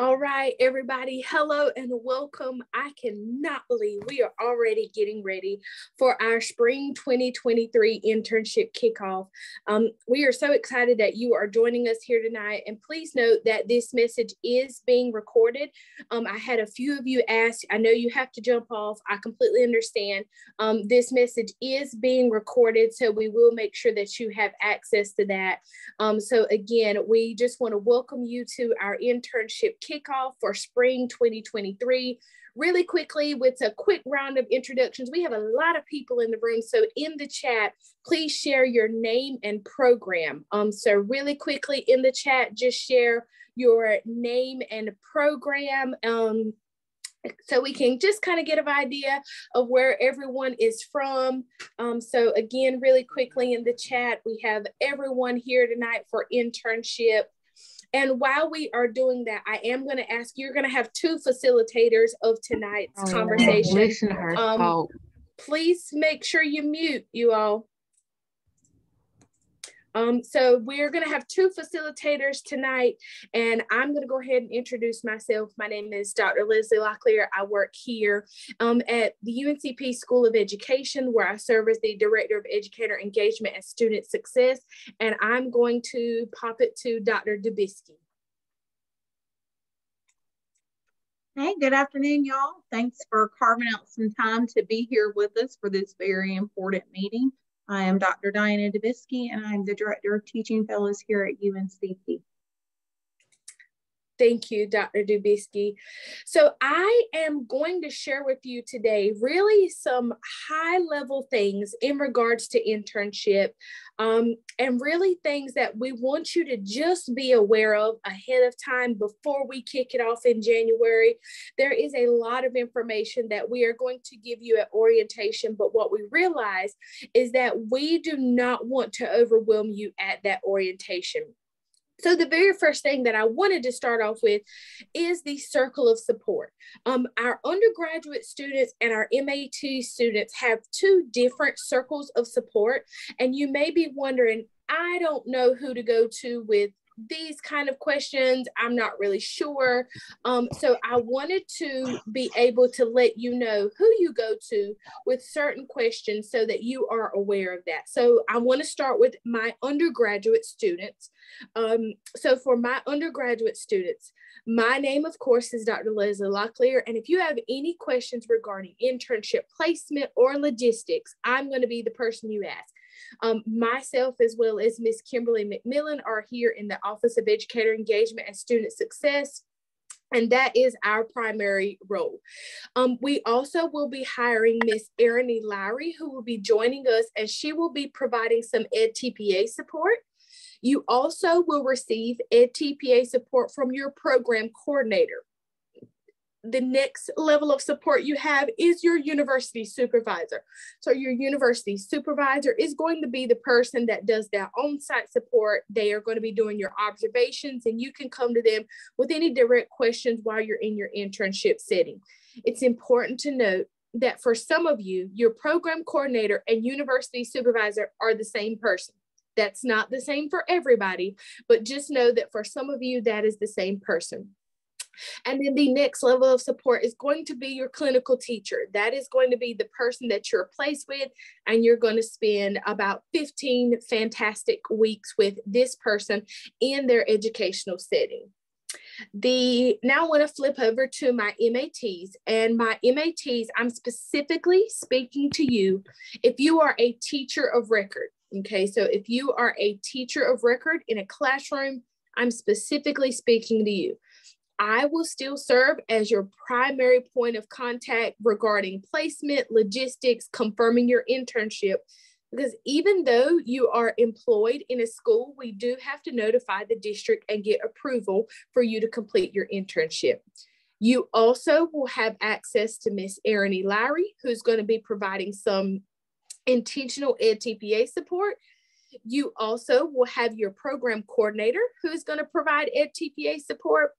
All right, everybody. Hello and welcome. I cannot believe we are already getting ready for our spring 2023 internship kickoff. Um, we are so excited that you are joining us here tonight. And please note that this message is being recorded. Um, I had a few of you ask, I know you have to jump off. I completely understand. Um, this message is being recorded, so we will make sure that you have access to that. Um, so, again, we just want to welcome you to our internship kickoff for spring 2023. Really quickly, with a quick round of introductions, we have a lot of people in the room. So, in the chat, please share your name and program. Um, so, really quickly in the chat, just share your name and program. Um, so we can just kind of get an idea of where everyone is from. Um, so again, really quickly in the chat, we have everyone here tonight for internship. And while we are doing that, I am going to ask you're going to have two facilitators of tonight's oh, conversation. Listen to her um, Please make sure you mute you all. Um, so we're going to have two facilitators tonight, and I'm going to go ahead and introduce myself. My name is Dr. Leslie Locklear. I work here um, at the UNCP School of Education, where I serve as the Director of Educator Engagement and Student Success, and I'm going to pop it to Dr. Dubisky. Hey, good afternoon, y'all. Thanks for carving out some time to be here with us for this very important meeting. I am Dr. Diana Dubisky, and I'm the Director of Teaching Fellows here at UNCP. Thank you, Dr. Dubisky. So I am going to share with you today really some high level things in regards to internship um, and really things that we want you to just be aware of ahead of time before we kick it off in January. There is a lot of information that we are going to give you at orientation, but what we realize is that we do not want to overwhelm you at that orientation. So, the very first thing that I wanted to start off with is the circle of support. Um, our undergraduate students and our MAT students have two different circles of support. And you may be wondering, I don't know who to go to with these kind of questions. I'm not really sure. Um, so I wanted to be able to let you know who you go to with certain questions so that you are aware of that. So I want to start with my undergraduate students. Um, so for my undergraduate students, my name, of course, is Dr. Leslie Locklear. And if you have any questions regarding internship placement or logistics, I'm going to be the person you ask. Um, myself, as well as Miss Kimberly McMillan, are here in the Office of Educator Engagement and Student Success. And that is our primary role. Um, we also will be hiring Miss Erin Lowry, who will be joining us, and she will be providing some Ed TPA support. You also will receive Ed TPA support from your program coordinator the next level of support you have is your university supervisor. So your university supervisor is going to be the person that does that on-site support. They are going to be doing your observations and you can come to them with any direct questions while you're in your internship setting. It's important to note that for some of you, your program coordinator and university supervisor are the same person. That's not the same for everybody, but just know that for some of you, that is the same person. And then the next level of support is going to be your clinical teacher. That is going to be the person that you're placed with, and you're going to spend about 15 fantastic weeks with this person in their educational setting. The now I want to flip over to my MATs and my MATs, I'm specifically speaking to you if you are a teacher of record. Okay, so if you are a teacher of record in a classroom, I'm specifically speaking to you. I will still serve as your primary point of contact regarding placement, logistics, confirming your internship. Because even though you are employed in a school, we do have to notify the district and get approval for you to complete your internship. You also will have access to Miss Erin. Lowry, who's going to be providing some intentional ed TPA support. You also will have your program coordinator who's going to provide ed support.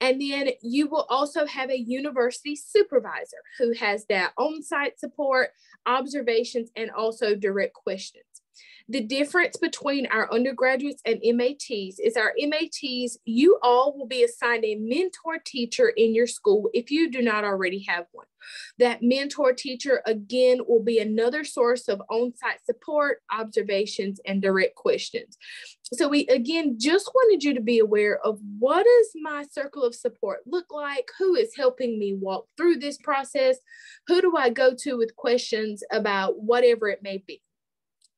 And then you will also have a university supervisor who has that on site support, observations, and also direct questions. The difference between our undergraduates and MATs is our MATs, you all will be assigned a mentor teacher in your school if you do not already have one. That mentor teacher, again, will be another source of on site support, observations, and direct questions. So, we again just wanted you to be aware of what does my circle of support look like? Who is helping me walk through this process? Who do I go to with questions about whatever it may be?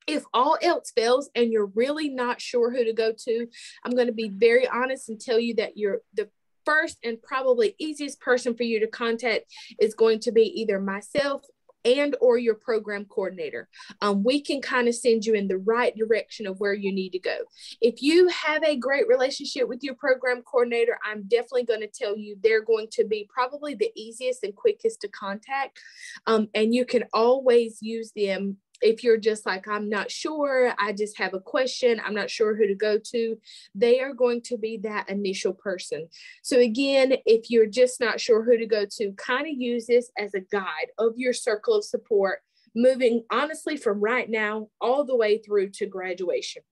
If all else fails and you're really not sure who to go to, I'm going to be very honest and tell you that you're the first and probably easiest person for you to contact is going to be either myself and or your program coordinator. Um, we can kind of send you in the right direction of where you need to go. If you have a great relationship with your program coordinator i'm definitely going to tell you they're going to be probably the easiest and quickest to contact. Um, and you can always use them if you're just like, I'm not sure, I just have a question, I'm not sure who to go to, they are going to be that initial person. So, again, if you're just not sure who to go to, kind of use this as a guide of your circle of support, moving honestly from right now all the way through to graduation.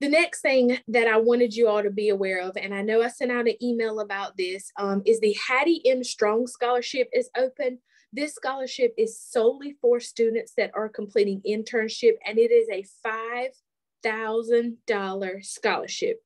The next thing that I wanted you all to be aware of, and I know I sent out an email about this, um, is the Hattie M. Strong Scholarship is open. This scholarship is solely for students that are completing internship, and it is a $5,000 scholarship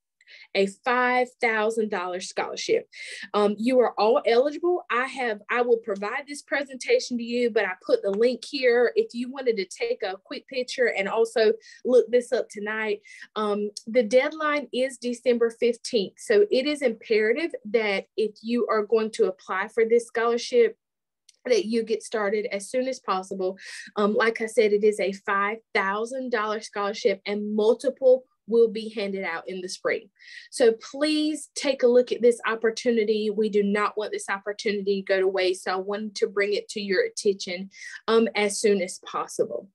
a $5,000 scholarship. Um, you are all eligible. I have, I will provide this presentation to you, but I put the link here. If you wanted to take a quick picture and also look this up tonight, um, the deadline is December 15th. So it is imperative that if you are going to apply for this scholarship, that you get started as soon as possible. Um, like I said, it is a $5,000 scholarship and multiple will be handed out in the spring. So please take a look at this opportunity. We do not want this opportunity to go to waste. So I wanted to bring it to your attention um, as soon as possible.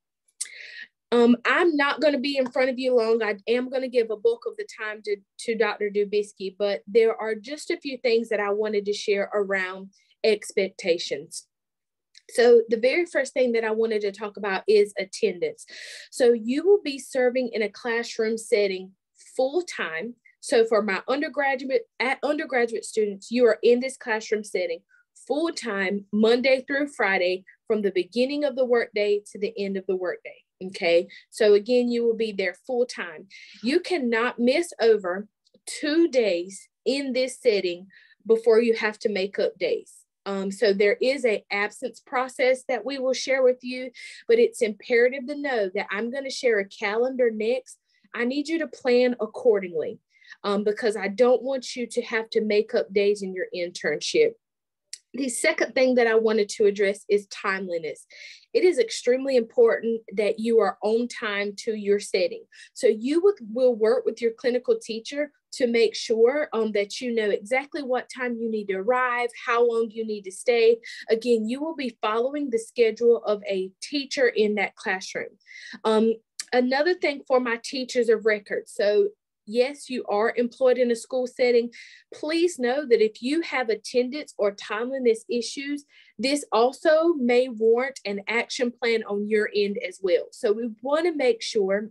Um, I'm not going to be in front of you long. I am going to give a bulk of the time to, to Dr. Dubisky, but there are just a few things that I wanted to share around expectations. So, the very first thing that I wanted to talk about is attendance. So, you will be serving in a classroom setting full time. So, for my undergraduate at undergraduate students, you are in this classroom setting full time, Monday through Friday, from the beginning of the workday to the end of the workday. Okay. So, again, you will be there full time. You cannot miss over two days in this setting before you have to make up days. Um, so there is a absence process that we will share with you, but it's imperative to know that I'm going to share a calendar next. I need you to plan accordingly um, because I don't want you to have to make up days in your internship. The second thing that I wanted to address is timeliness. It is extremely important that you are on time to your setting. So you will work with your clinical teacher to make sure um, that you know exactly what time you need to arrive, how long you need to stay. Again, you will be following the schedule of a teacher in that classroom. Um, another thing for my teachers of record. So yes, you are employed in a school setting, please know that if you have attendance or timeliness issues, this also may warrant an action plan on your end as well. So we want to make sure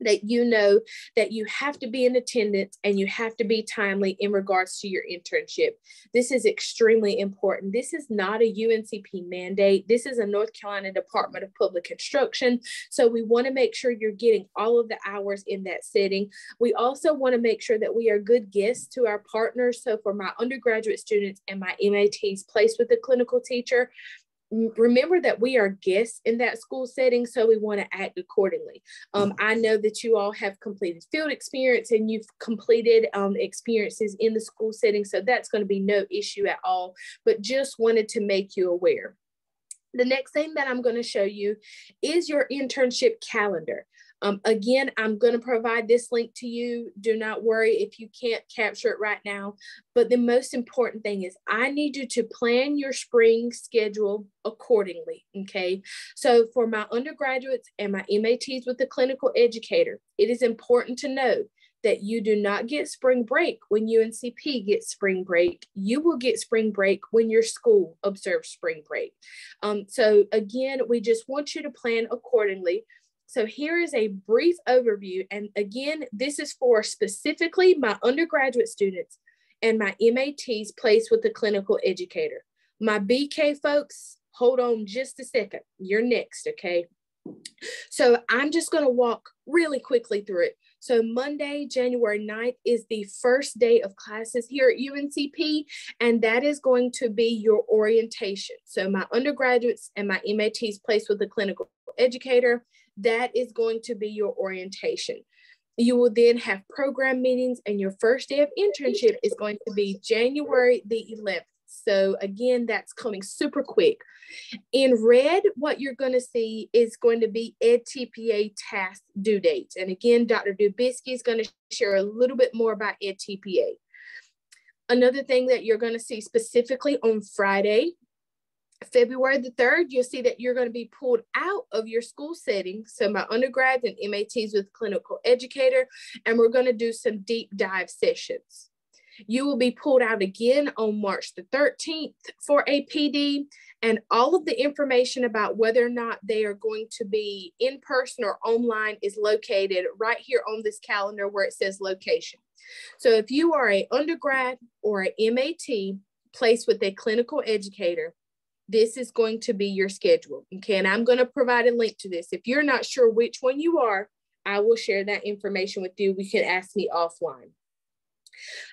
that you know that you have to be in attendance and you have to be timely in regards to your internship. This is extremely important. This is not a UNCP mandate. This is a North Carolina Department of Public Instruction. So we want to make sure you're getting all of the hours in that setting. We also want to make sure that we are good guests to our partners. So for my undergraduate students and my MATs placed with a clinical teacher, remember that we are guests in that school setting, so we want to act accordingly. Um, I know that you all have completed field experience and you've completed um, experiences in the school setting, so that's going to be no issue at all, but just wanted to make you aware. The next thing that I'm going to show you is your internship calendar. Um, again, I'm going to provide this link to you. Do not worry if you can't capture it right now. But the most important thing is I need you to plan your spring schedule accordingly. Okay. So for my undergraduates and my MATs with the clinical educator, it is important to know that you do not get spring break when UNCP gets spring break. You will get spring break when your school observes spring break. Um, so, again, we just want you to plan accordingly So here is a brief overview. And again, this is for specifically my undergraduate students and my MATs placed with the clinical educator. My BK folks, hold on just a second. You're next, okay? So I'm just going to walk really quickly through it. So Monday, January 9th is the first day of classes here at UNCP, and that is going to be your orientation. So my undergraduates and my MATs placed with the clinical educator, that is going to be your orientation. You will then have program meetings and your first day of internship is going to be January the 11th. So again, that's coming super quick. In red, what you're going to see is going to be EdTPA task due dates. And again, Dr. Dubisky is going to share a little bit more about EdTPA. Another thing that you're going to see specifically on Friday, February the 3rd, you'll see that you're going to be pulled out of your school setting. So my undergrads and MATs with clinical educator, and we're going to do some deep dive sessions. You will be pulled out again on March the 13th for a PD and all of the information about whether or not they are going to be in person or online is located right here on this calendar where it says location. So if you are a undergrad or a MAT placed with a clinical educator, this is going to be your schedule. Okay, and I'm going to provide a link to this. If you're not sure which one you are, I will share that information with you. We can ask me offline.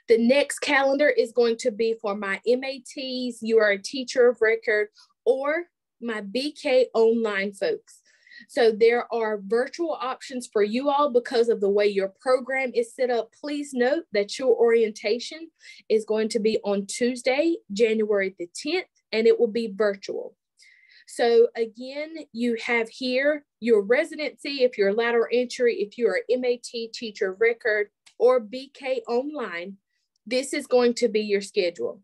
The next calendar is going to be for my MATs, you are a teacher of record, or my BK online folks. So there are virtual options for you all because of the way your program is set up. Please note that your orientation is going to be on Tuesday, January the 10th, and it will be virtual. So again, you have here your residency, if you're a lateral entry, if you're an MAT teacher record or BK online, this is going to be your schedule.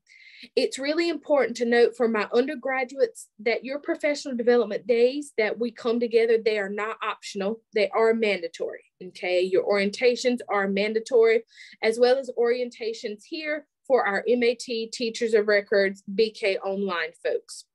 It's really important to note for my undergraduates that your professional development days that we come together, they are not optional, they are mandatory. Okay, your orientations are mandatory, as well as orientations here for our MAT teachers of records, BK online folks.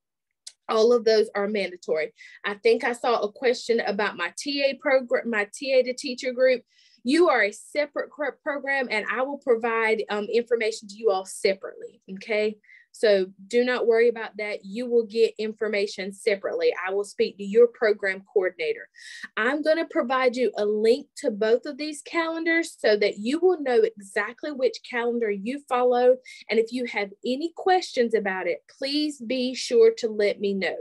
All of those are mandatory. I think I saw a question about my TA program, my TA to teacher group. You are a separate program and I will provide um, information to you all separately, okay? So do not worry about that. You will get information separately. I will speak to your program coordinator. I'm going to provide you a link to both of these calendars so that you will know exactly which calendar you follow. And if you have any questions about it, please be sure to let me know.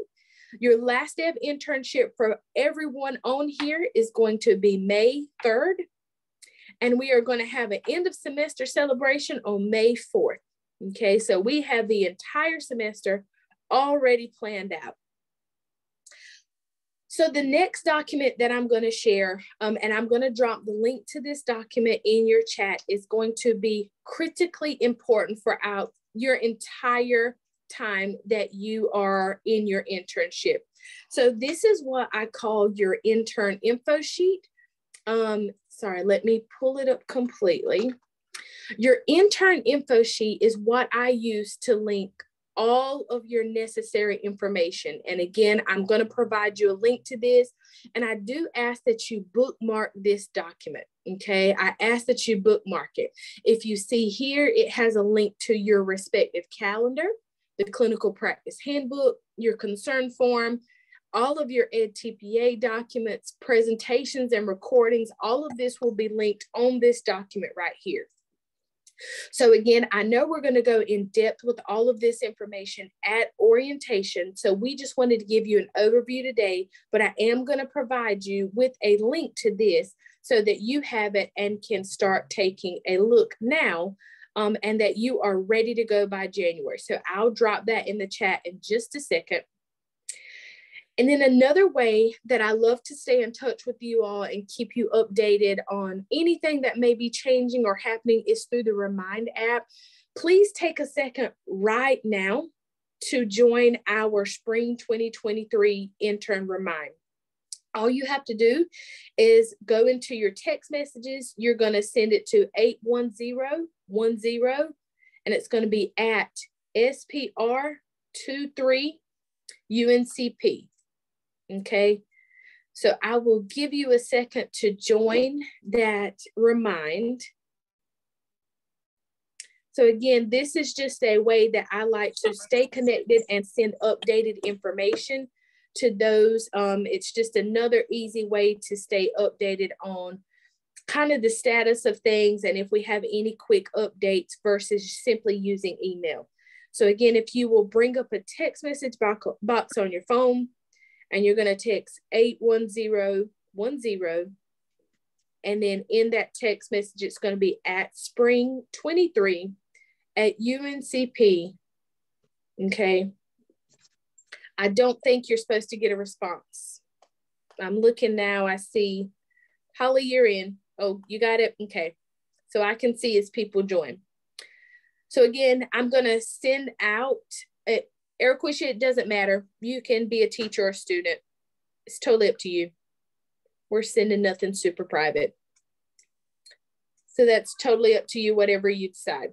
Your last day of internship for everyone on here is going to be May 3rd. And we are going to have an end of semester celebration on May 4th. Okay, so we have the entire semester already planned out. So the next document that I'm going to share, um, and I'm going to drop the link to this document in your chat, is going to be critically important for out your entire time that you are in your internship. So this is what I call your intern info sheet. Um, sorry, let me pull it up completely. Your intern info sheet is what I use to link all of your necessary information. And again, I'm going to provide you a link to this. And I do ask that you bookmark this document. Okay. I ask that you bookmark it. If you see here, it has a link to your respective calendar, the clinical practice handbook, your concern form, all of your EdTPA documents, presentations, and recordings. All of this will be linked on this document right here. So again, I know we're going to go in depth with all of this information at orientation. So we just wanted to give you an overview today, but I am going to provide you with a link to this so that you have it and can start taking a look now um, and that you are ready to go by January. So I'll drop that in the chat in just a second. And then another way that I love to stay in touch with you all and keep you updated on anything that may be changing or happening is through the Remind app. Please take a second right now to join our spring 2023 intern Remind. All you have to do is go into your text messages. You're going to send it to 81010, and it's going to be at SPR23 UNCP. Okay. So I will give you a second to join that remind. So again, this is just a way that I like to stay connected and send updated information to those. Um, it's just another easy way to stay updated on kind of the status of things and if we have any quick updates versus simply using email. So again, if you will bring up a text message box on your phone and you're going to text 81010 and then in that text message, it's going to be at spring 23 at UNCP. Okay. I don't think you're supposed to get a response. I'm looking now. I see Holly, you're in. Oh, you got it? Okay. So I can see as people join. So again, I'm going to send out, uh, Eriquisha, it doesn't matter. You can be a teacher or student. It's totally up to you. We're sending nothing super private. So that's totally up to you, whatever you decide.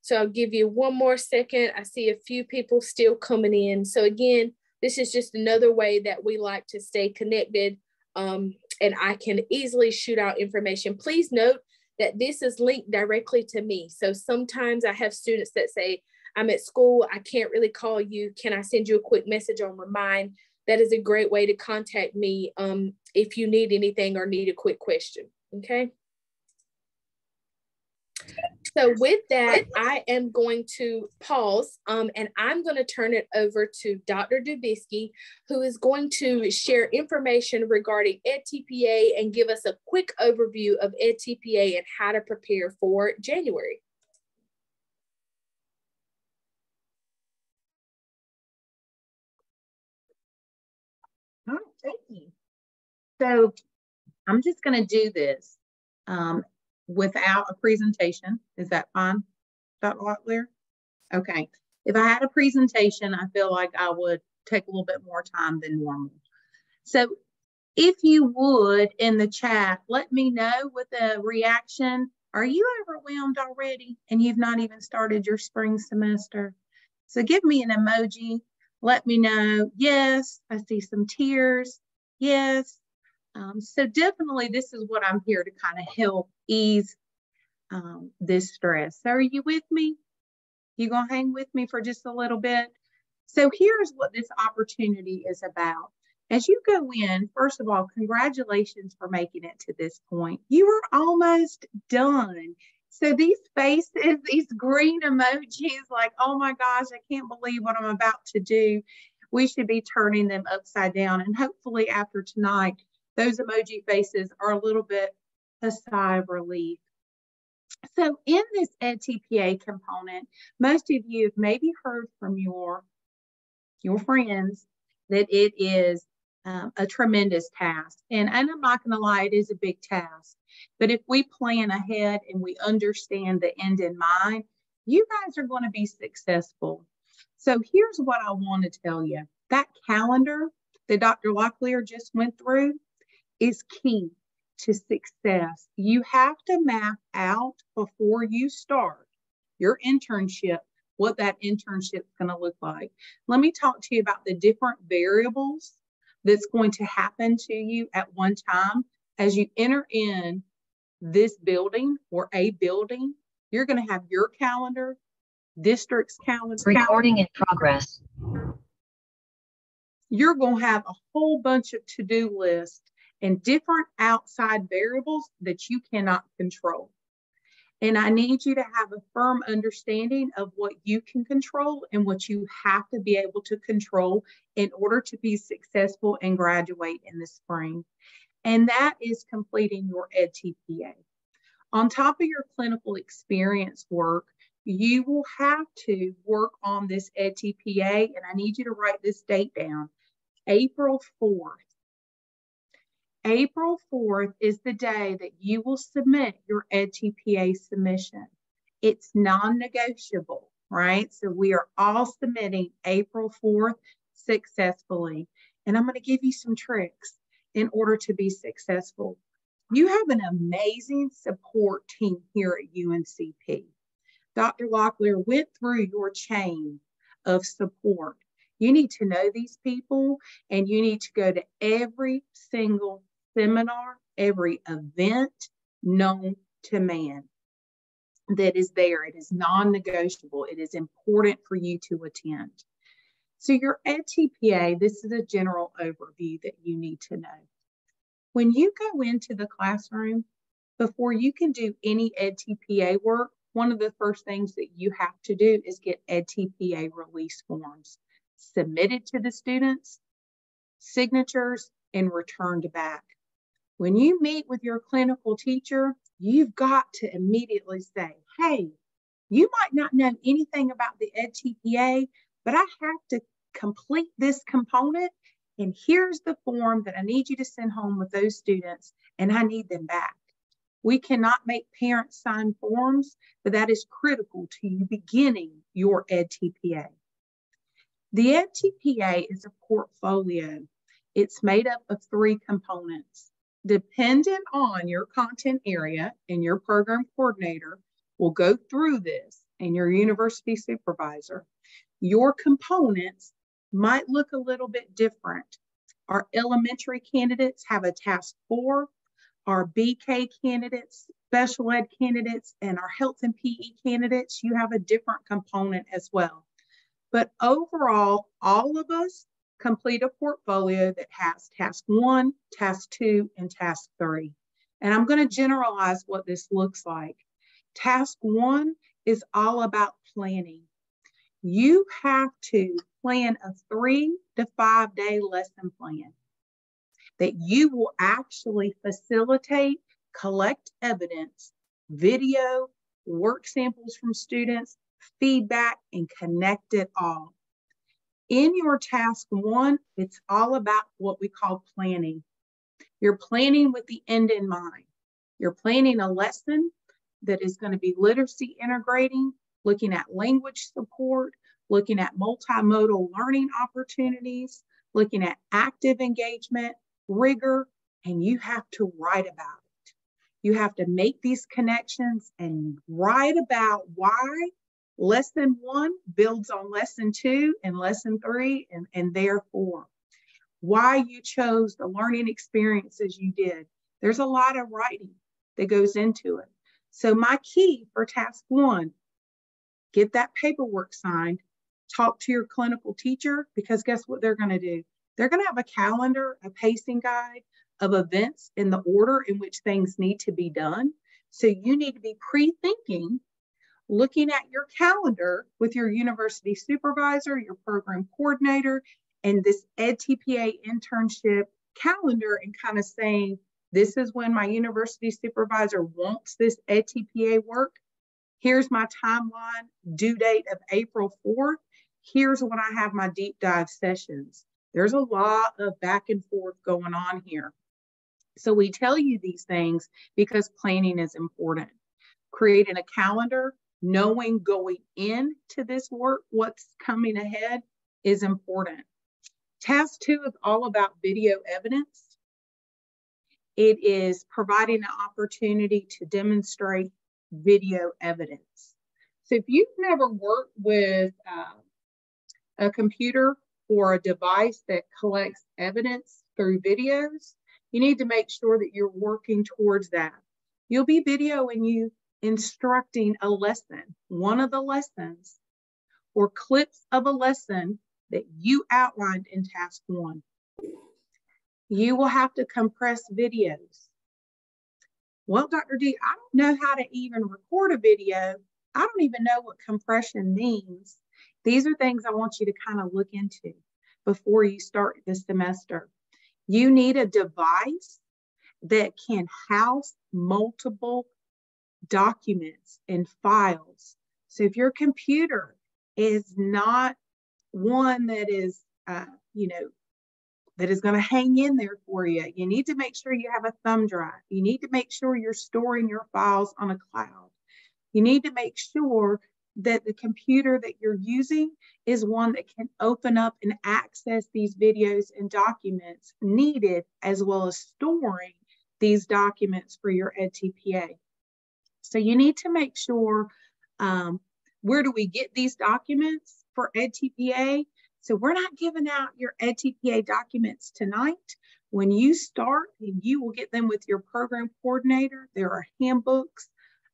So I'll give you one more second. I see a few people still coming in. So again, this is just another way that we like to stay connected um, and I can easily shoot out information. Please note that this is linked directly to me. So sometimes I have students that say, I'm at school, I can't really call you. Can I send you a quick message on Remind? That is a great way to contact me um, if you need anything or need a quick question. Okay. So with that, I am going to pause um, and I'm going to turn it over to Dr. Dubisky, who is going to share information regarding EdTPA and give us a quick overview of EdTPA and how to prepare for January. So I'm just going to do this. Um, without a presentation. Is that fine, Dr. Locklear? Okay. If I had a presentation, I feel like I would take a little bit more time than normal. So if you would in the chat, let me know with a reaction. Are you overwhelmed already and you've not even started your spring semester? So give me an emoji. Let me know. Yes, I see some tears. Yes, um, so definitely this is what I'm here to kind of help ease um, this stress. So are you with me? You gonna hang with me for just a little bit? So here's what this opportunity is about. As you go in, first of all, congratulations for making it to this point. You are almost done. So these faces, these green emojis, like, oh my gosh, I can't believe what I'm about to do. We should be turning them upside down. And hopefully after tonight, those emoji faces are a little bit a sigh of relief. So in this EdTPA component, most of you have maybe heard from your, your friends that it is um, a tremendous task. And, and I'm not going to lie, it is a big task. But if we plan ahead and we understand the end in mind, you guys are going to be successful. So here's what I want to tell you. That calendar that Dr. Locklear just went through, is key to success. You have to map out before you start your internship what that internship is going to look like. Let me talk to you about the different variables that's going to happen to you at one time as you enter in this building or a building. You're going to have your calendar, district's calendar. Recording in progress. You're going to have a whole bunch of to-do lists and different outside variables that you cannot control. And I need you to have a firm understanding of what you can control and what you have to be able to control in order to be successful and graduate in the spring. And that is completing your EdTPA. On top of your clinical experience work, you will have to work on this EdTPA, and I need you to write this date down April 4th. April 4th is the day that you will submit your EdTPA submission. It's non-negotiable, right? So we are all submitting April 4th successfully. And I'm going to give you some tricks in order to be successful. You have an amazing support team here at UNCP. Dr. Locklear went through your chain of support. You need to know these people and you need to go to every single seminar, every event known to man that is there. It is non negotiable. It is important for you to attend. So, your EdTPA, this is a general overview that you need to know. When you go into the classroom, before you can do any EdTPA work, one of the first things that you have to do is get EdTPA release forms submitted to the students, signatures, and returned back. When you meet with your clinical teacher, you've got to immediately say, hey, you might not know anything about the EdTPA, but I have to complete this component. And here's the form that I need you to send home with those students, and I need them back. We cannot make parents sign forms, but that is critical to you beginning your EdTPA. The EdTPA is a portfolio. It's made up of three components. Dependent on your content area and your program coordinator will go through this and your university supervisor, your components might look a little bit different. Our elementary candidates have a task four, our BK candidates, special ed candidates, and our health and PE candidates, you have a different component as well. But overall, all of us complete a portfolio that has task one, task two, and task three. And I'm going to generalize what this looks like. Task one is all about planning. You have to plan a three to five day lesson plan that you will actually facilitate, collect evidence, video, work samples from students, feedback, and connect it all. In your task one, it's all about what we call planning. You're planning with the end in mind. You're planning a lesson that is going to be literacy integrating, looking at language support, looking at multimodal learning opportunities, looking at active engagement, rigor, and you have to write about it. You have to make these connections and write about why lesson one builds on lesson two and lesson three, and, and therefore why you chose the learning experiences you did. There's a lot of writing that goes into it. So, my key for task one get that paperwork signed, talk to your clinical teacher, because guess what they're going to do? They're going to have a calendar, a pacing guide of events in the order in which things need to be done. So, you need to be pre thinking looking at your calendar with your university supervisor, your program coordinator, and this EdTPA internship calendar and kind of saying, this is when my university supervisor wants this EdTPA work. Here's my timeline, due date of April 4th. Here's when I have my deep dive sessions. There's a lot of back and forth going on here. So we tell you these things because planning is important. Creating a calendar, knowing going into this work what's coming ahead is important. Task two is all about video evidence. It is providing an opportunity to demonstrate video evidence. So if you've never worked with uh, a computer or a device that collects evidence through videos, you need to make sure that you're working towards that. You'll be videoing you instructing a lesson, one of the lessons, or clips of a lesson that you outlined in task one. You will have to compress videos. Well, Dr. D, I don't know how to even record a video. I don't even know what compression means. These are things I want you to kind of look into before you start this semester. You need a device that can house multiple documents and files. So if your computer is not one that is, uh, you know, that is going to hang in there for you. You need to make sure you have a thumb drive. You need to make sure you're storing your files on a cloud. You need to make sure that the computer that you're using is one that can open up and access these videos and documents needed, as well as storing these documents for your EdTPA. So you need to make sure um, where do we get these documents for EdTPA? So we're not giving out your EdTPA documents tonight. When you start, you will get them with your program coordinator. There are handbooks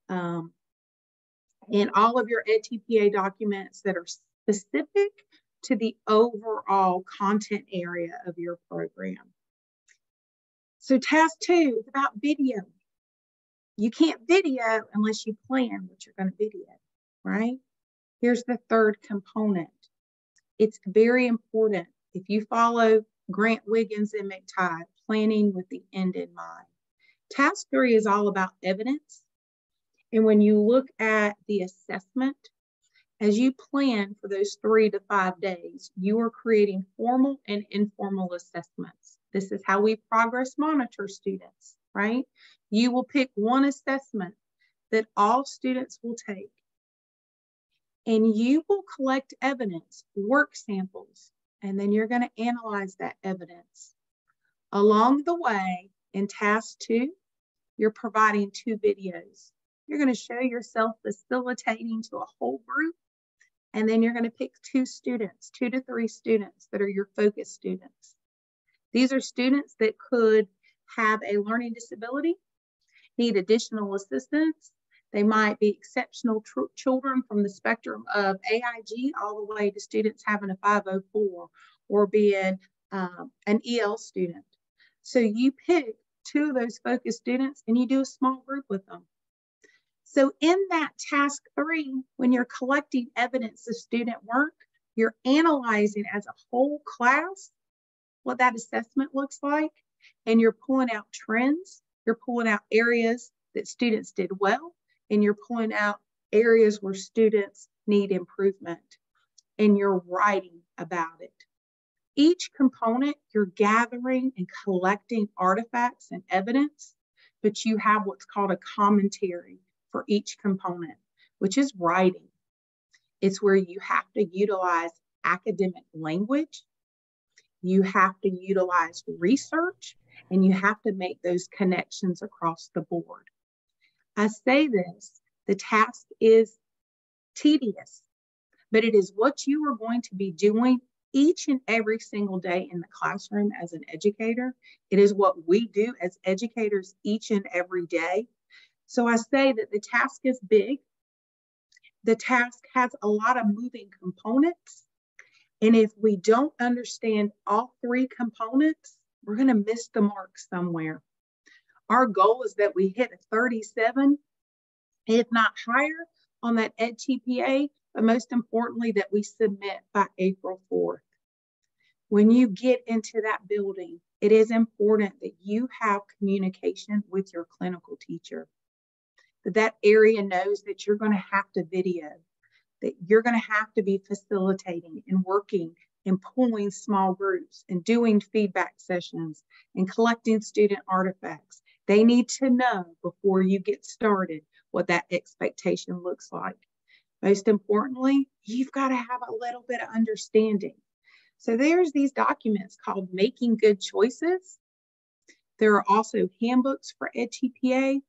um, and all of your EdTPA documents that are specific to the overall content area of your program. So task two is about video. You can't video unless you plan what you're going to video, right? Here's the third component. It's very important. If you follow Grant Wiggins and McTighe, planning with the end in mind. Task three is all about evidence. And when you look at the assessment, as you plan for those three to five days, you are creating formal and informal assessments. This is how we progress monitor students, right? You will pick one assessment that all students will take. And you will collect evidence, work samples, and then you're going to analyze that evidence. Along the way, in task two, you're providing two videos. You're going to show yourself facilitating to a whole group, and then you're going to pick two students, two to three students that are your focus students. These are students that could have a learning disability, need additional assistance, they might be exceptional children from the spectrum of AIG all the way to students having a 504 or being um, an EL student. So you pick two of those focus students and you do a small group with them. So in that task three, when you're collecting evidence of student work, you're analyzing as a whole class what that assessment looks like, and you're pulling out trends, you're pulling out areas that students did well, and you're pulling out areas where students need improvement and you're writing about it. Each component, you're gathering and collecting artifacts and evidence, but you have what's called a commentary for each component, which is writing. It's where you have to utilize academic language, you have to utilize research, and you have to make those connections across the board. I say this the task is tedious, but it is what you are going to be doing each and every single day in the classroom as an educator. It is what we do as educators each and every day. So I say that the task is big. The task has a lot of moving components. And if we don't understand all three components, we're going to miss the mark somewhere. Our goal is that we hit a 37, if not higher, on that EdTPA, but most importantly, that we submit by April 4th. When you get into that building, it is important that you have communication with your clinical teacher. That that area knows that you're going to have to video, that you're going to have to be facilitating and working and pulling small groups and doing feedback sessions and collecting student artifacts they need to know before you get started what that expectation looks like. Most importantly, you've got to have a little bit of understanding. So there's these documents called Making Good Choices. There are also handbooks for EdTPA.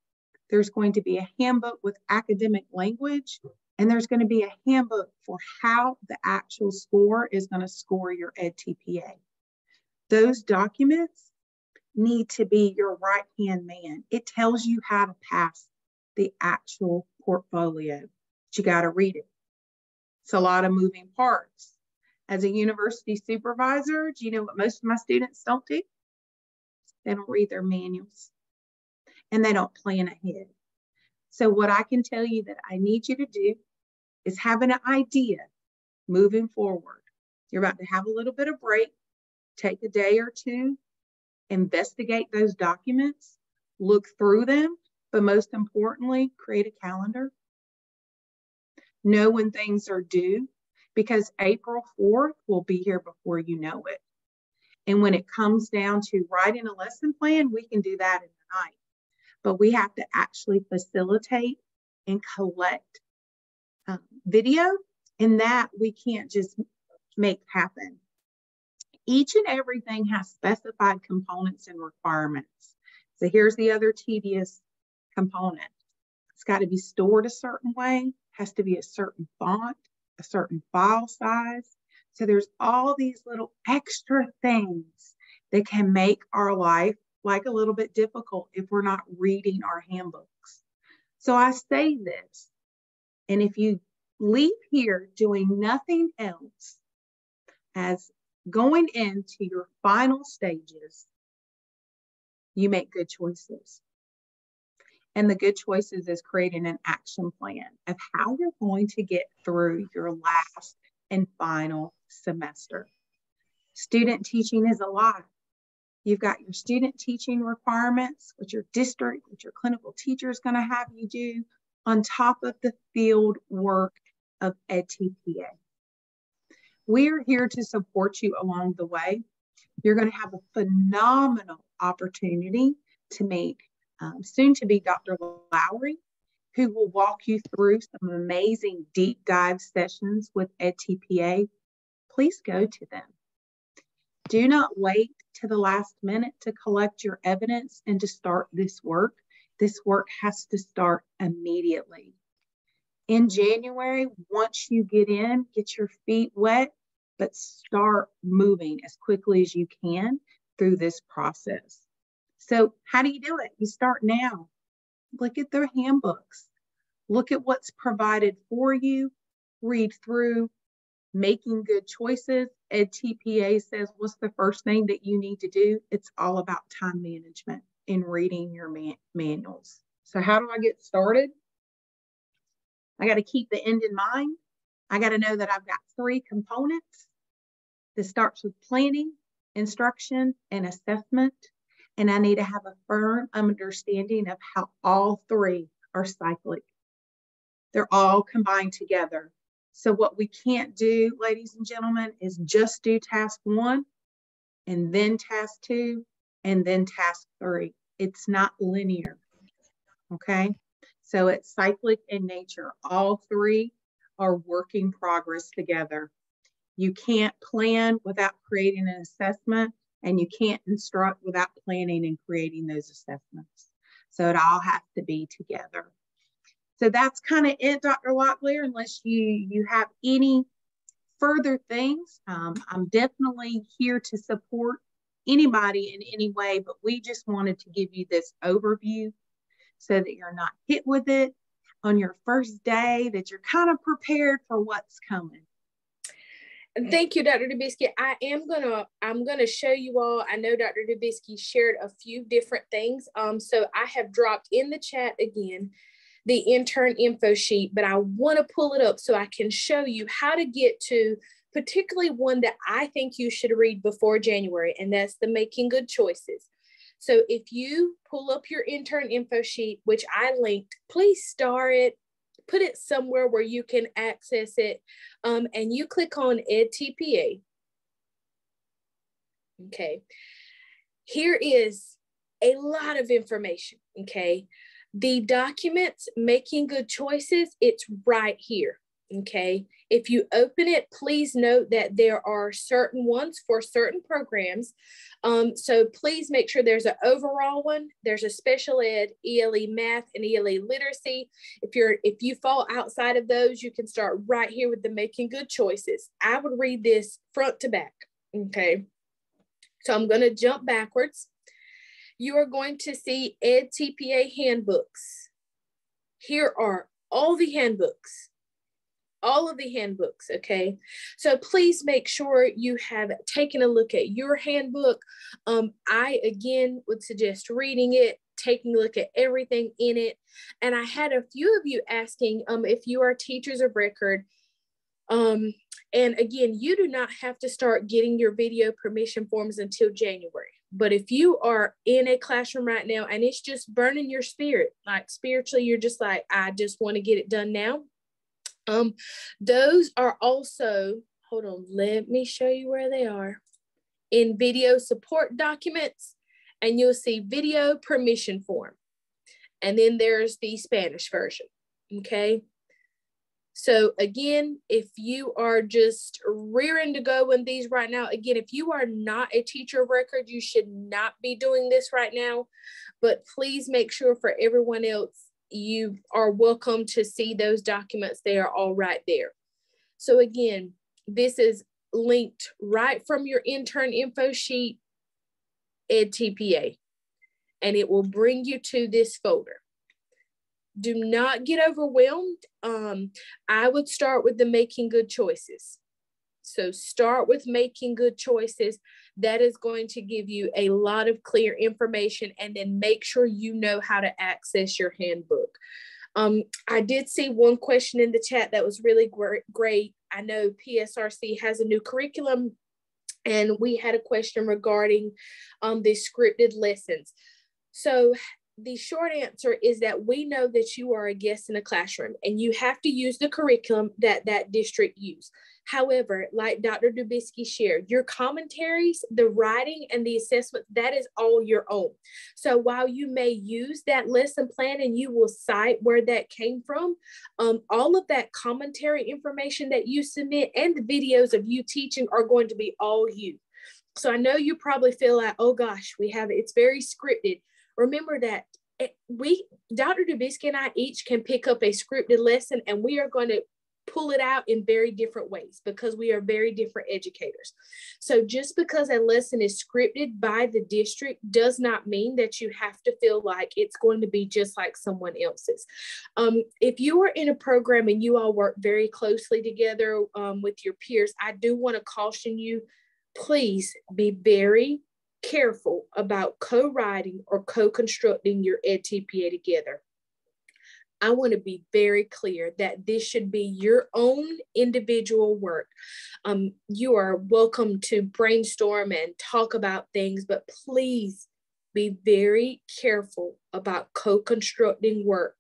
There's going to be a handbook with academic language, and there's going to be a handbook for how the actual score is going to score your EdTPA. Those documents need to be your right hand man. It tells you how to pass the actual portfolio. But you got to read it. It's a lot of moving parts. As a university supervisor, do you know what most of my students don't do? They don't read their manuals and they don't plan ahead. So, what I can tell you that I need you to do is have an idea moving forward. You're about to have a little bit of break, take a day or two investigate those documents, look through them, but most importantly, create a calendar. Know when things are due because April 4th will be here before you know it. And when it comes down to writing a lesson plan, we can do that in the night. But we have to actually facilitate and collect um, video, and that we can't just make happen. Each and everything has specified components and requirements. So here's the other tedious component. It's got to be stored a certain way, has to be a certain font, a certain file size. So there's all these little extra things that can make our life like a little bit difficult if we're not reading our handbooks. So I say this, and if you leave here doing nothing else as going into your final stages, you make good choices. And the good choices is creating an action plan of how you're going to get through your last and final semester. Student teaching is a lot. You've got your student teaching requirements, which your district, which your clinical teacher is going to have you do, on top of the field work of EdTPA. We're here to support you along the way. You're going to have a phenomenal opportunity to meet um, soon to be Dr. Lowry, who will walk you through some amazing deep dive sessions with EdTPA. Please go to them. Do not wait to the last minute to collect your evidence and to start this work. This work has to start immediately. In January, once you get in, get your feet wet, but start moving as quickly as you can through this process. So, how do you do it? You start now. Look at their handbooks, look at what's provided for you, read through, making good choices. EdTPA says, What's the first thing that you need to do? It's all about time management and reading your man- manuals. So, how do I get started? I got to keep the end in mind. I got to know that I've got three components. This starts with planning, instruction, and assessment. And I need to have a firm understanding of how all three are cyclic. They're all combined together. So, what we can't do, ladies and gentlemen, is just do task one and then task two and then task three. It's not linear. Okay. So it's cyclic in nature. All three are working progress together. You can't plan without creating an assessment, and you can't instruct without planning and creating those assessments. So it all has to be together. So that's kind of it, Dr. Locklear, unless you, you have any further things. Um, I'm definitely here to support anybody in any way, but we just wanted to give you this overview so that you're not hit with it on your first day, that you're kind of prepared for what's coming. Thank you, Dr. Dubisky. I am gonna I'm gonna show you all. I know Dr. Dubisky shared a few different things. Um, so I have dropped in the chat again the intern info sheet, but I want to pull it up so I can show you how to get to particularly one that I think you should read before January, and that's the Making Good Choices. So if you pull up your intern info sheet, which I linked, please star it, put it somewhere where you can access it, um, and you click on EdTPA. Okay, here is a lot of information. Okay, the documents making good choices, it's right here. Okay, if you open it, please note that there are certain ones for certain programs. Um, so please make sure there's an overall one. There's a special ed, ELE math, and ELE literacy. If you're if you fall outside of those, you can start right here with the making good choices. I would read this front to back. Okay. So I'm going to jump backwards. You are going to see Ed TPA handbooks. Here are all the handbooks all of the handbooks, okay? So please make sure you have taken a look at your handbook. Um, I, again, would suggest reading it, taking a look at everything in it. And I had a few of you asking um, if you are teachers of record. Um, and again, you do not have to start getting your video permission forms until January. But if you are in a classroom right now and it's just burning your spirit, like spiritually, you're just like, I just want to get it done now, um, those are also, hold on, let me show you where they are. In video support documents, and you'll see video permission form. And then there's the Spanish version, okay? So again, if you are just rearing to go in these right now, again, if you are not a teacher of record, you should not be doing this right now. But please make sure for everyone else you are welcome to see those documents. They are all right there. So again, this is linked right from your intern info sheet, EdTPA, and it will bring you to this folder. Do not get overwhelmed. Um, I would start with the making good choices. So start with making good choices. That is going to give you a lot of clear information and then make sure you know how to access your handbook. Um, I did see one question in the chat that was really great. I know PSRC has a new curriculum and we had a question regarding um, the scripted lessons. So the short answer is that we know that you are a guest in a classroom and you have to use the curriculum that that district use. However, like Dr. Dubisky shared, your commentaries, the writing and the assessment, that is all your own. So while you may use that lesson plan and you will cite where that came from, um, all of that commentary information that you submit and the videos of you teaching are going to be all you. So I know you probably feel like, oh gosh, we have. It's very scripted remember that we, Dr. Dubisky and I each can pick up a scripted lesson and we are going to pull it out in very different ways because we are very different educators. So just because a lesson is scripted by the district does not mean that you have to feel like it's going to be just like someone else's. Um, if you are in a program and you all work very closely together um, with your peers, I do want to caution you, please be very careful about co-writing or co-constructing your EdTPA together. I want to be very clear that this should be your own individual work. Um, you are welcome to brainstorm and talk about things, but please be very careful about co-constructing work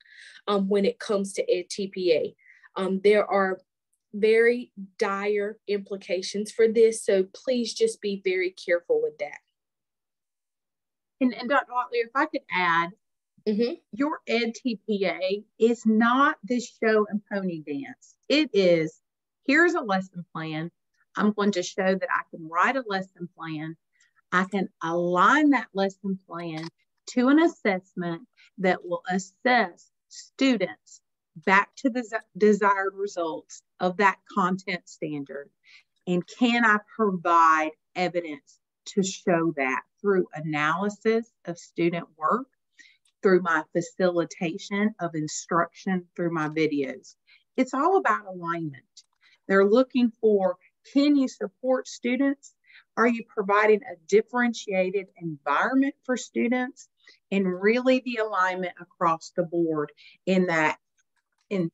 um, when it comes to EdTPA. Um, there are very dire implications for this, so please just be very careful with that. And, and Dr. Watley, if I could add, mm-hmm. your Ed TPA is not this show and pony dance. It is here's a lesson plan. I'm going to show that I can write a lesson plan. I can align that lesson plan to an assessment that will assess students back to the desired results of that content standard. And can I provide evidence to show that through analysis of student work, through my facilitation of instruction, through my videos. It's all about alignment. They're looking for can you support students? Are you providing a differentiated environment for students? And really the alignment across the board in that in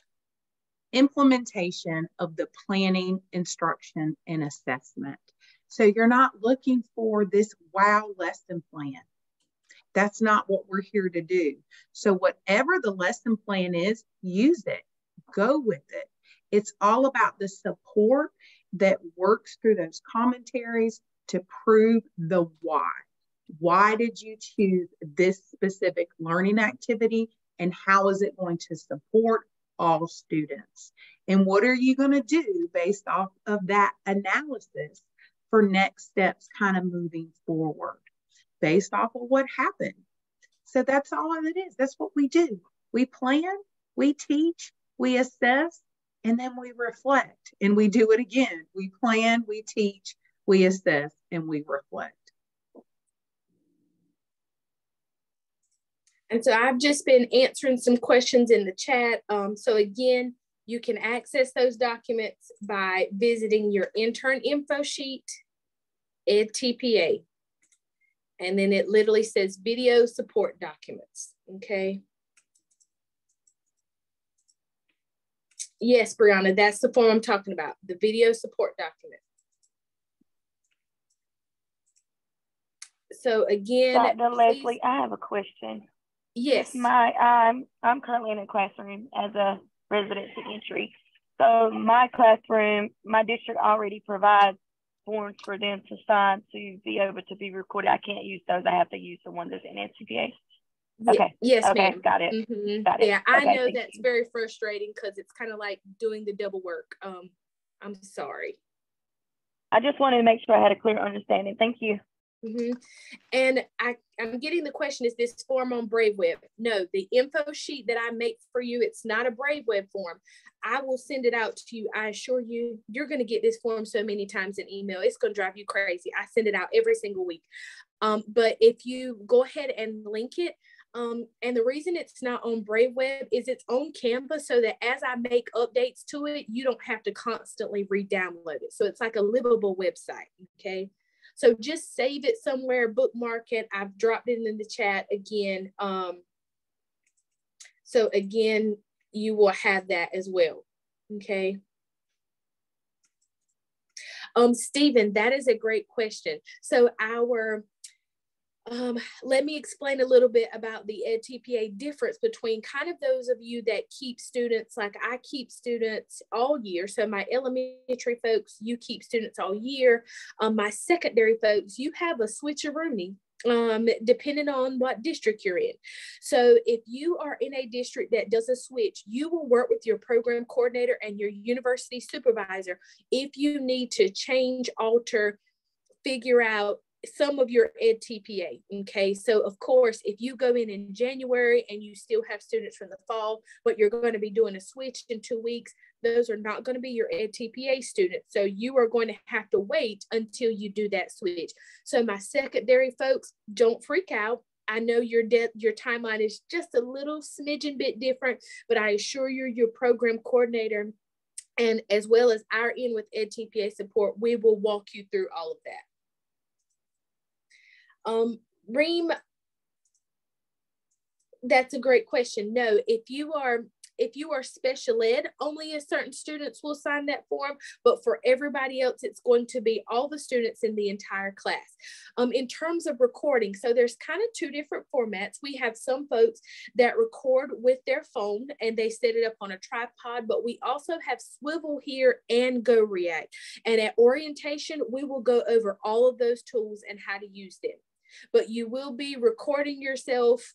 implementation of the planning, instruction, and assessment. So you're not looking for this wow lesson plan. That's not what we're here to do. So, whatever the lesson plan is, use it, go with it. It's all about the support that works through those commentaries to prove the why. Why did you choose this specific learning activity? And how is it going to support all students? And what are you going to do based off of that analysis for next steps kind of moving forward based off of what happened. So that's all it is. That's what we do. We plan, we teach, we assess, and then we reflect and we do it again. We plan, we teach, we assess, and we reflect. And so I've just been answering some questions in the chat. Um, so again, you can access those documents by visiting your intern info sheet, EdTPA. And then it literally says video support documents, okay? Yes, Brianna, that's the form I'm talking about, the video support document. So again, Dr. Leslie, I have a question. Yes. My I'm I'm currently in a classroom as a residency entry. So my classroom, my district already provides forms for them to sign to be able to be recorded. I can't use those. I have to use the one that's in NCPA. Okay. Yes, okay. ma'am. Got it. Mm-hmm. Got it. Yeah, I know that's you. very frustrating because it's kind of like doing the double work. Um, I'm sorry. I just wanted to make sure I had a clear understanding. Thank you. Mm-hmm. And I, I'm getting the question, is this form on BraveWeb? No, the info sheet that I make for you, it's not a BraveWeb form. I will send it out to you. I assure you, you're going to get this form so many times in email. It's going to drive you crazy. I send it out every single week. Um, but if you go ahead and link it, um, and the reason it's not on BraveWeb is it's on Canva so that as I make updates to it, you don't have to constantly re-download it. So it's like a livable website, okay? So just save it somewhere, bookmark it. I've dropped it in the chat again. Um, so again, you will have that as well, okay? Um, Stephen, that is a great question. So our um, let me explain a little bit about the EdTPA difference between kind of those of you that keep students, like I keep students all year. So my elementary folks, you keep students all year. Um, my secondary folks, you have a switcheroonie um, depending on what district you're in. So if you are in a district that does a switch, you will work with your program coordinator and your university supervisor if you need to change, alter, figure out some of your ed TPA. Okay. So, of course, if you go in in January and you still have students from the fall, but you're going to be doing a switch in two weeks, those are not going to be your ed TPA students. So, you are going to have to wait until you do that switch. So, my secondary folks, don't freak out. I know your de- your timeline is just a little smidgen bit different, but I assure you, your program coordinator and as well as our in with ed TPA support, we will walk you through all of that. Um, Reem, that's a great question. No, if you are if you are special ed, only a certain students will sign that form, but for everybody else, it's going to be all the students in the entire class. Um, in terms of recording, so there's kind of two different formats. We have some folks that record with their phone and they set it up on a tripod, but we also have Swivel here and GoReact. And at orientation, we will go over all of those tools and how to use them but you will be recording yourself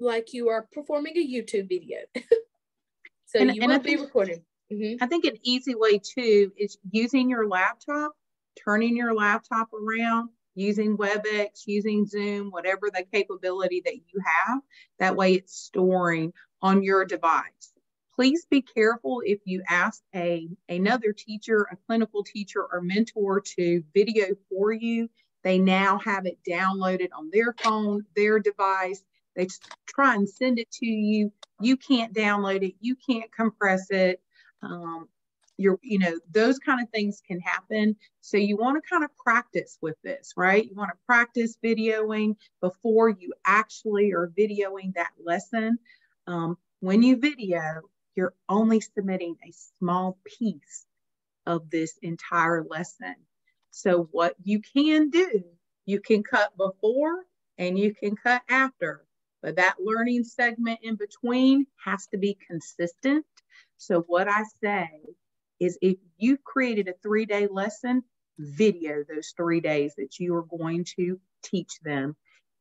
like you are performing a YouTube video. so and, you and will be recording. Mm-hmm. I think an easy way too is using your laptop, turning your laptop around, using WebEx, using Zoom, whatever the capability that you have. That way it's storing on your device. Please be careful if you ask a another teacher, a clinical teacher or mentor to video for you they now have it downloaded on their phone, their device. They try and send it to you. You can't download it. You can't compress it. Um, you're, you know, those kind of things can happen. So you want to kind of practice with this, right? You want to practice videoing before you actually are videoing that lesson. Um, when you video, you're only submitting a small piece of this entire lesson. So, what you can do, you can cut before and you can cut after, but that learning segment in between has to be consistent. So, what I say is if you've created a three day lesson, video those three days that you are going to teach them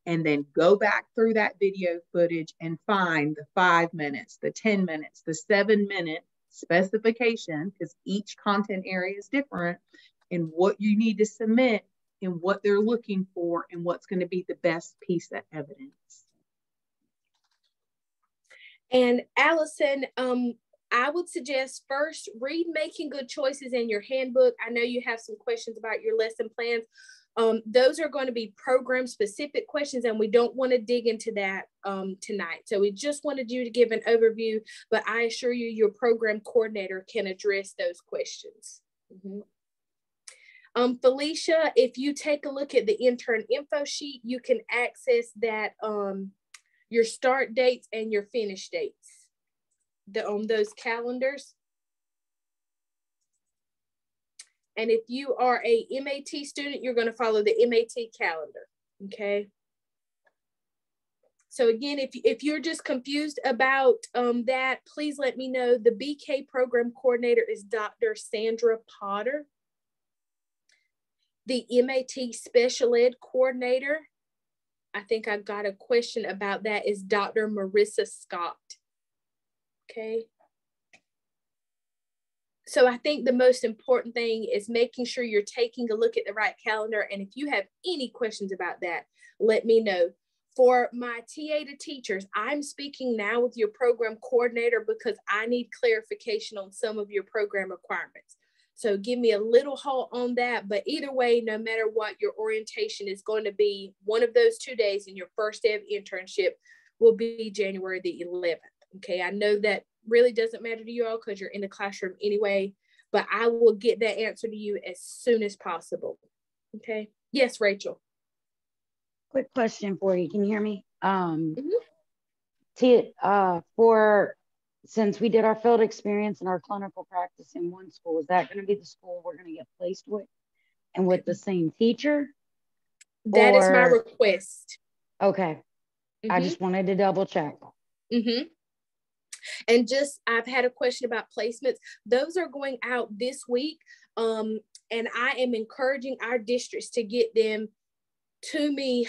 and then go back through that video footage and find the five minutes, the 10 minutes, the seven minute specification, because each content area is different, and what you need to submit and what they're looking for and what's going to be the best piece of evidence. And Allison, um, I would suggest first read Making Good Choices in your handbook. I know you have some questions about your lesson plans. Um, those are going to be program specific questions, and we don't want to dig into that um, tonight. So we just wanted you to give an overview, but I assure you, your program coordinator can address those questions. Mm -hmm. Um, Felicia, if you take a look at the intern info sheet, you can access that um, your start dates and your finish dates the, on those calendars. And if you are a MAT student, you're going to follow the MAT calendar, okay? So again, if, if you're just confused about um, that, please let me know. The BK program coordinator is Dr. Sandra Potter. The MAT special ed coordinator, I think I got a question about that, is Dr. Marissa Scott. Okay. so I think the most important thing is making sure you're taking a look at the right calendar. And if you have any questions about that, let me know. For my TA to teachers, I'm speaking now with your program coordinator because I need clarification on some of your program requirements. So give me a little halt on that. But either way, no matter what, your orientation is going to be one of those two days, and your first day of internship will be January the 11th. Okay, I know that really doesn't matter to you all because you're in the classroom anyway, but I will get that answer to you as soon as possible. Okay. Yes, Rachel. Quick question for you. Can you hear me? Um, mm-hmm. T, uh, for since we did our field experience and our clinical practice in one school, is that going to be the school we're going to get placed with and with the same teacher? That or... is my request. Okay. Mm-hmm. I just wanted to double check. Mm-hmm. And just, I've had a question about placements. Those are going out this week. Um, and I am encouraging our districts to get them to me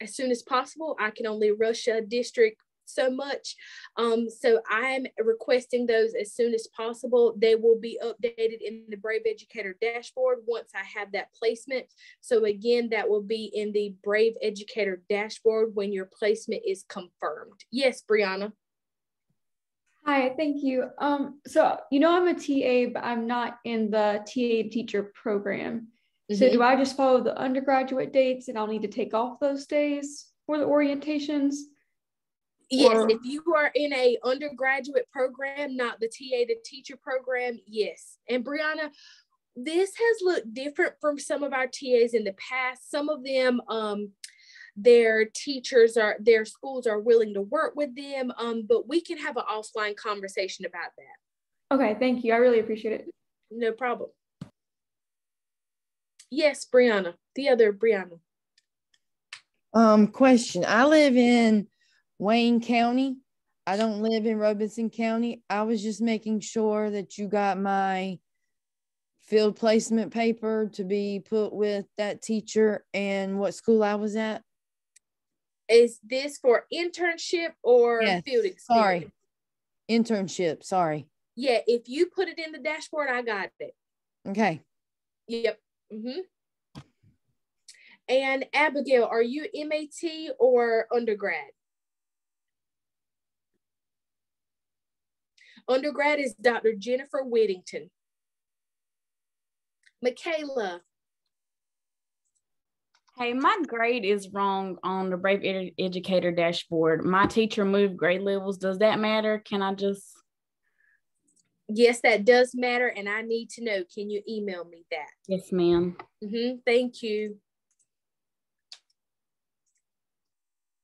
as soon as possible. I can only rush a district so much. Um, so I'm requesting those as soon as possible. They will be updated in the Brave Educator dashboard once I have that placement. So again, that will be in the Brave Educator dashboard when your placement is confirmed. Yes, Brianna. Hi, thank you. Um, so you know I'm a TA, but I'm not in the TA teacher program. Mm-hmm. So do mm-hmm. I just follow the undergraduate dates and I'll need to take off those days for the orientations? Yes, or... if you are in a undergraduate program, not the TA to teacher program, yes. And Brianna, this has looked different from some of our TAs in the past. Some of them um, their teachers are their schools are willing to work with them um, but we can have an offline conversation about that. Okay thank you. I really appreciate it. No problem. Yes brianna the other brianna. Um question. I live in wayne county i don't live in Robeson county i was just making sure that you got my field placement paper to be put with that teacher and what school i was at is this for internship or yes. field experience? Sorry. Internship. Sorry. Yeah. If you put it in the dashboard, I got it. Okay. Yep. Mm-hmm. And Abigail, are you MAT or undergrad? Undergrad is Dr. Jennifer Whittington. Michaela, Hey, my grade is wrong on the Brave Ed- Educator dashboard. My teacher moved grade levels. Does that matter? Can I just? Yes, that does matter. And I need to know. Can you email me that? Yes, madam mm-hmm. Thank you.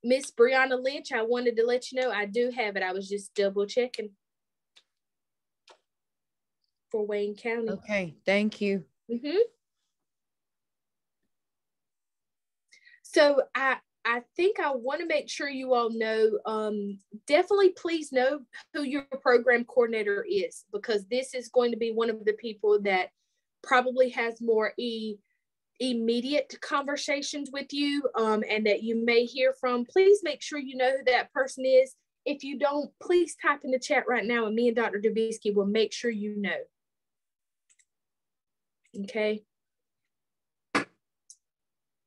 Miss Brianna Lynch, I wanted to let you know I do have it. I was just double checking for Wayne County. Okay, thank you. Mm-hmm. So I I think I want to make sure you all know. Um, definitely, please know who your program coordinator is because this is going to be one of the people that probably has more e immediate conversations with you um, and that you may hear from. Please make sure you know who that person is. If you don't, please type in the chat right now, and me and Dr. Dubisky will make sure you know. Okay.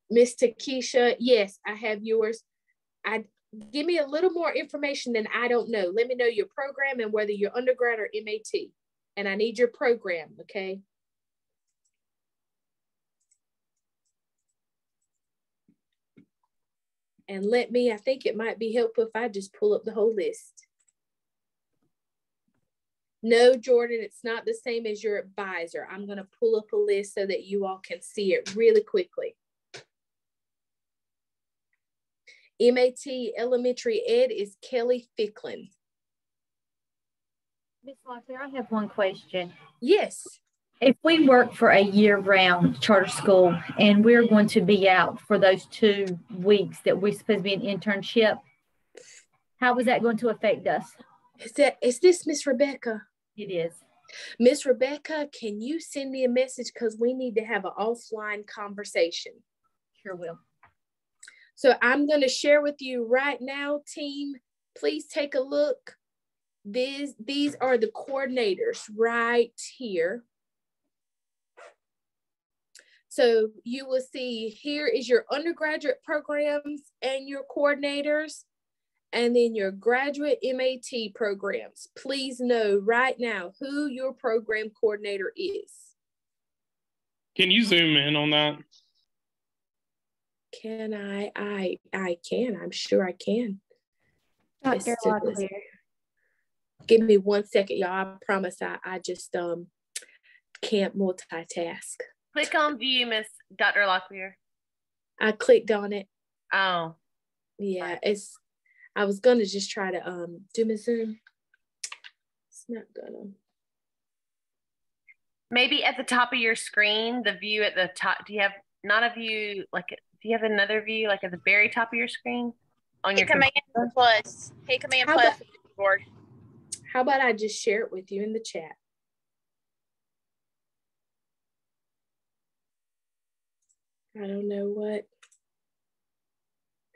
Miss Takesha, yes, I have yours. I give me a little more information than I don't know. Let me know your program and whether you're undergrad or MAT. And I need your program, okay? And let me, I think it might be helpful if I just pull up the whole list. No, Jordan, it's not the same as your advisor. I'm going to pull up a list so that you all can see it really quickly. MAT Elementary Ed is Kelly Ficklin. Ms. Locklear, I have one question. Yes. If we work for a year round charter school and we're going to be out for those two weeks that we're supposed to be an internship, how is that going to affect us? Is that is this Miss Rebecca? It is. Miss Rebecca, can you send me a message because we need to have an offline conversation? Sure will. So I'm going to share with you right now, team. Please take a look. these, these are the coordinators right here. So you will see here is your undergraduate programs and your coordinators, and then your graduate MAT programs. Please know right now who your program coordinator is. Can you zoom in on that? Can I? I I can. I'm sure I can. Dr. Locklear. Give me one second, y'all. I promise I, I just um can't multitask. Click on view, Miss Dr. Locklear. I clicked on it. Oh. Yeah, it's I was gonna just try to um do my Zoom. It's not gonna. Maybe at the top of your screen, the view at the top. Do you have not a view like? Do you have another view like at the very top of your screen on Hey, your command computer? plus. Hey, command How plus about- board. How about I just share it with you in the chat? I don't know what.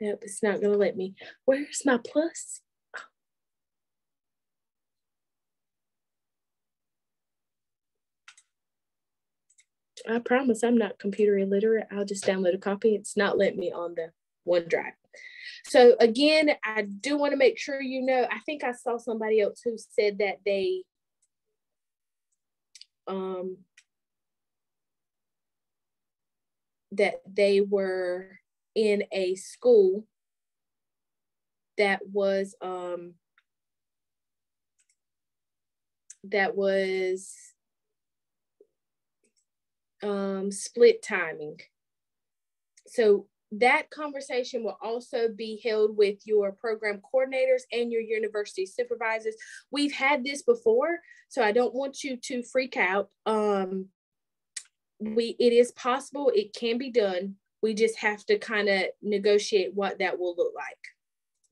Nope, it's not gonna let me. Where's my plus? I promise I'm not computer illiterate. I'll just download a copy. It's not letting me on the OneDrive. So again, I do want to make sure you know, I think I saw somebody else who said that they um that they were in a school that was um that was um split timing. So that conversation will also be held with your program coordinators and your university supervisors. We've had this before so i don't want you to freak out. Um we it is possible it can be done we just have to kind of negotiate what that will look like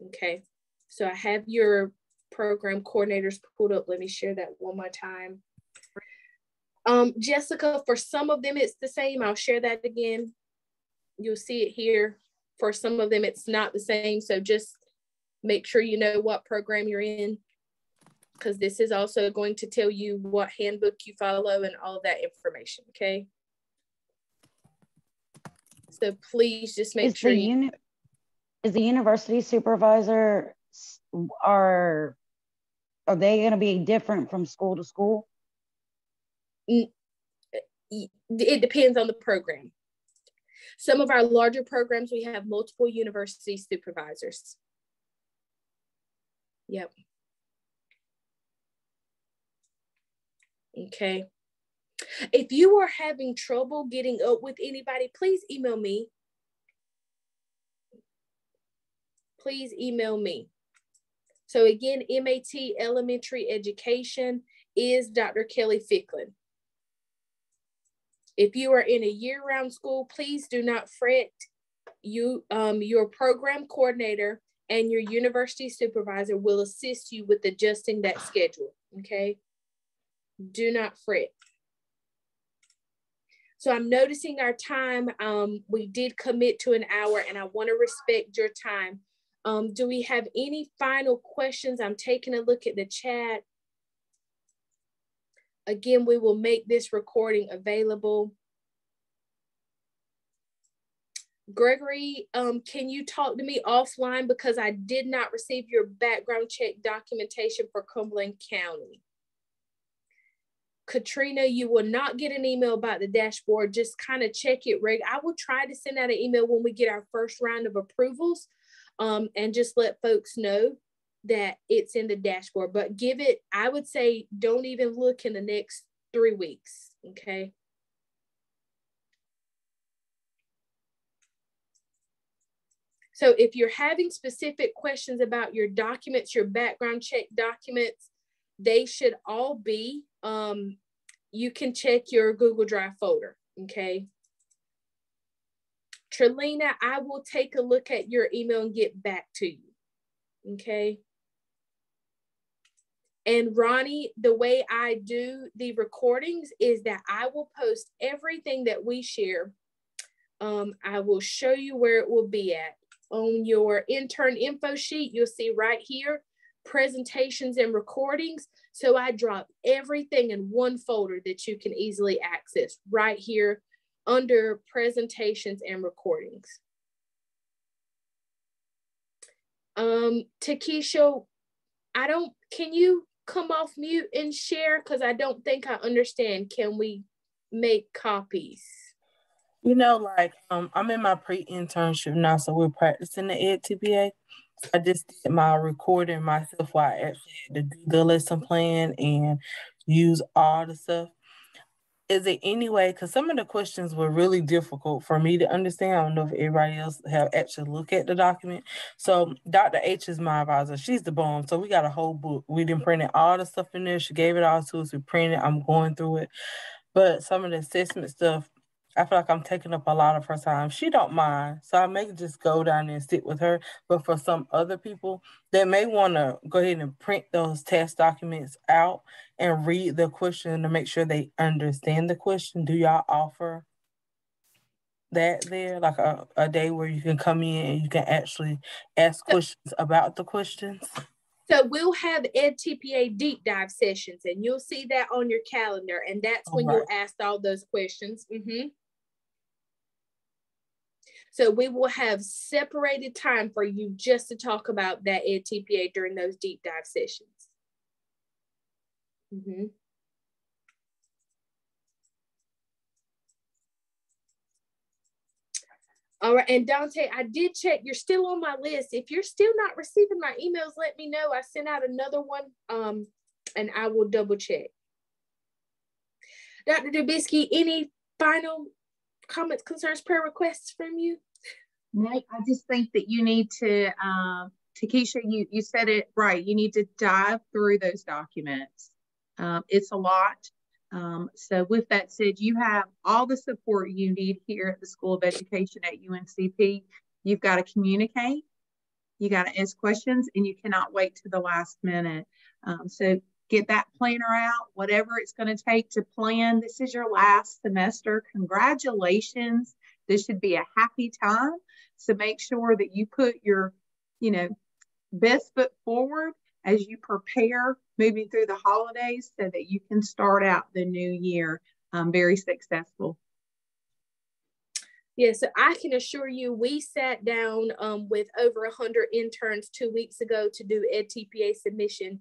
okay? So i have your program coordinators pulled up. Let me share that one more time. Um jessica for some of them it's the same. I'll share that again. You'll see it here. For some of them it's not the same. So just make sure you know what program you're in because this is also going to tell you what handbook you follow and all of that information okay so please just make Is sure the you uni- is the university supervisor are are they going to be different from school to school? it depends on the program. Some of our larger programs, we have multiple university supervisors. Yep. Okay. If you are having trouble getting up with anybody, please email me. Please email me. So again, MAT Elementary Education is Dr. Kelly Ficklin. If you are in a year-round school, please do not fret. You, um, your program coordinator and your university supervisor will assist you with adjusting that schedule, okay? Do not fret. So I'm noticing our time. Um, we did commit to an hour and I wanna respect your time. Um, do we have any final questions? I'm taking a look at the chat. Again, we will make this recording available. Gregory, um, can you talk to me offline because I did not receive your background check documentation for Cumberland County. Katrina, you will not get an email about the dashboard. Just kind of check it. Reg, I will try to send out an email when we get our first round of approvals, um, and just let folks know that it's in the dashboard. But give it, I would say, don't even look in the next three weeks. Okay. So if you're having specific questions about your documents, your background check documents, they should all be, um, you can check your Google Drive folder, okay? Trelina, I will take a look at your email and get back to you, okay? And Ronnie, the way I do the recordings is that I will post everything that we share. Um, I will show you where it will be at. On your intern info sheet, you'll see right here, presentations and recordings. So I drop everything in one folder that you can easily access right here under presentations and recordings. Um, Takesha, I don't, can you come off mute and share? Because I don't think I understand. Can we make copies? You know, like um, I'm in my pre-internship now, so we're practicing the Ed TPA. I just did my recording myself while I actually had to do the lesson plan and use all the stuff. Is it any way? Because some of the questions were really difficult for me to understand. I don't know if everybody else have actually looked at the document. So Dr. H is my advisor. She's the bomb. So we got a whole book. We didn't print it all the stuff in there. She gave it all to us. We printed. I'm going through it. But some of the assessment stuff, I feel like I'm taking up a lot of her time. She don't mind, so I may just go down there and sit with her. But for some other people, they may want to go ahead and print those test documents out and read the question to make sure they understand the question. Do y'all offer that there, like a, a day where you can come in and you can actually ask questions about the questions? So we'll have Ed TPA deep dive sessions, and you'll see that on your calendar, and that's when right. you'll ask all those questions. Mm-hmm. So we will have separated time for you just to talk about that Ed TPA during those deep dive sessions. Mm-hmm. All right, and Dante, I did check. You're still on my list. If you're still not receiving my emails, let me know. I sent out another one, um, and I will double check. Dr. Dubisky, any final comments, concerns, prayer requests from you? Nate, I just think that you need to, um, Takesha, you, you said it right. You need to dive through those documents. Um, it's a lot. Um, so with that said, you have all the support you need here at the School of Education at UNCP. You've got to communicate, you got to ask questions, and you cannot wait to the last minute. Um, so get that planner out, whatever it's going to take to plan. This is your last semester. Congratulations. This should be a happy time. So make sure that you put your, you know, best foot forward as you prepare moving through the holidays so that you can start out the new year um, very successful. Yeah, so I can assure you, we sat down um, with over 100 interns two weeks ago to do EdTPA submission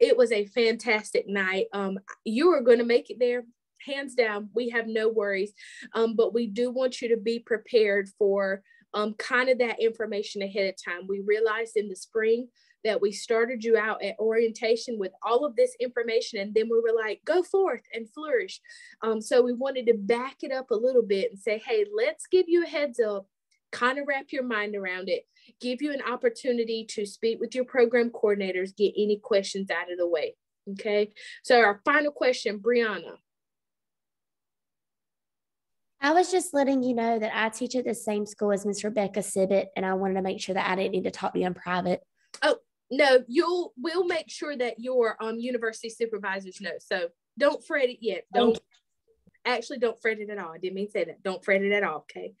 it was a fantastic night. Um, you are going to make it there, hands down. We have no worries, um, but we do want you to be prepared for um, kind of that information ahead of time. We realized in the spring that we started you out at orientation with all of this information, and then we were like, go forth and flourish. Um, so we wanted to back it up a little bit and say, hey, let's give you a heads up, kind of wrap your mind around it give you an opportunity to speak with your program coordinators, get any questions out of the way. Okay. So our final question, Brianna. I was just letting you know that I teach at the same school as Miss Rebecca Sibbett, and I wanted to make sure that I didn't need to talk to you in private. Oh no, you'll we'll make sure that your um university supervisors know. So don't fret it yet. Don't actually don't fret it at all. I didn't mean to say that. Don't fret it at all. Okay.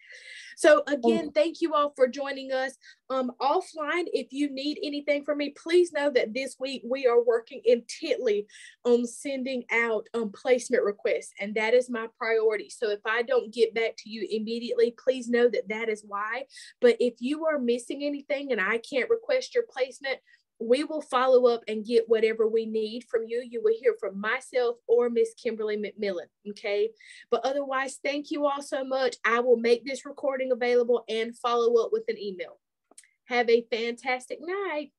So again, thank you all for joining us. Um, offline, if you need anything from me, please know that this week we are working intently on sending out um, placement requests, and that is my priority. So if I don't get back to you immediately, please know that that is why. But if you are missing anything and I can't request your placement, we will follow up and get whatever we need from you. You will hear from myself or Miss Kimberly McMillan. Okay. But otherwise, thank you all so much. I will make this recording available and follow up with an email. Have a fantastic night.